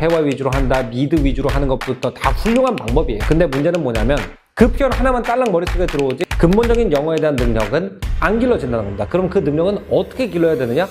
회화 위주로 한다, 미드 위주로 하는 것부터 다 훌륭한 방법이에요. 근데 문제는 뭐냐면 그 표현 하나만 딸랑 머릿속에 들어오지 근본적인 영어에 대한 능력은 안 길러진다는 겁니다. 그럼 그 능력은 어떻게 길러야 되느냐?